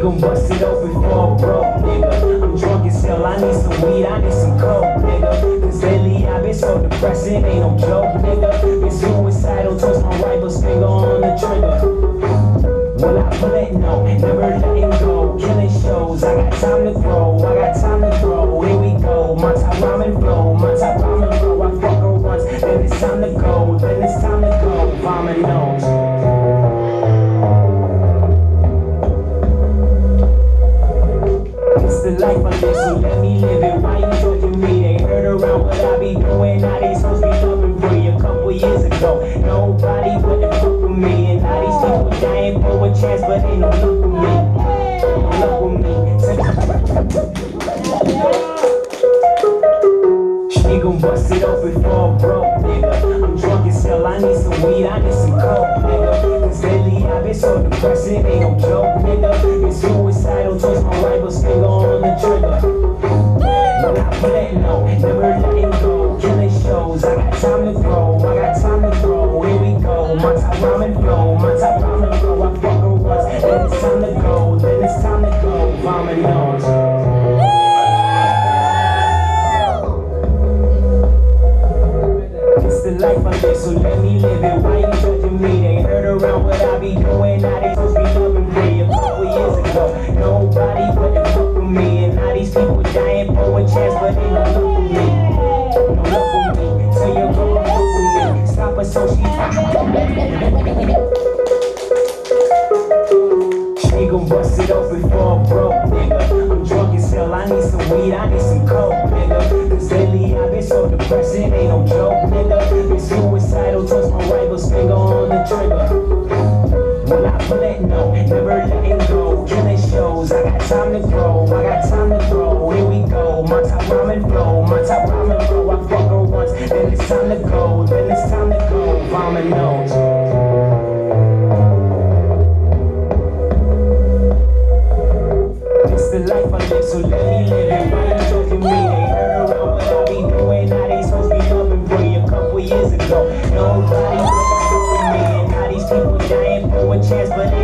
gon' bust it open for a nigga. I'm drunk as hell, I need some weed, I need some coke, nigga. Cause lately I've been so depressed, it ain't no joke, nigga. Suicidal, toss my finger on the trigger. When I pull it, no, never letting go. Killing shows, I got time to grow, I got time to grow. Here we go, my top ramen flow, flow. I fuck her once, then it's time to go, it's lately so depressing, ain't no joke, nigga. Been suicidal, toss my rifle's finger on the trigger. When I pull it, no, never letting go. Killing shows, I got time to grow, I got time to grow. Here we go, my top ramen flow, my top ramen flow. I fuck her once, then it's time to go, then it's time to go. It's the life I live, so ago, nobody wouldn't fuck with me. And now these people dying for a chance, but ain't no luck with me. No luck with me. Tell your girl come fuck with me. Stop so she. Gon' bust it open for a broke nigga. I'm drunk as hell, I need some weed, I need some coke, nigga. Cause lately I've been so depressed, it ain't no joke, nigga. Ramen flow, my top ramen. I fuck her once, then it's time to go, then it's time to go. Vomit I live, so let me live it. Why you judging me? They heard around what I be doing. Now they supposed to be loving free. A couple years ago, nobody wouldn't fuck me. And now these people dying for a chance, but